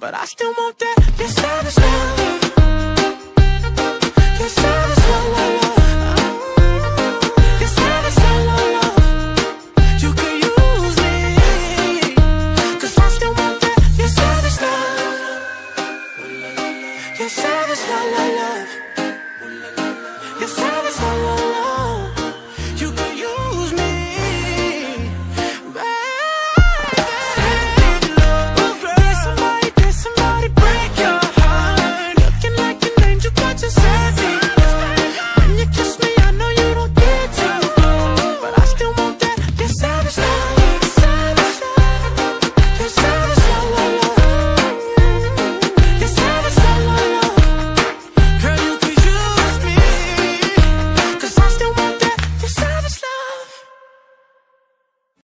but I still want that. Your savage love.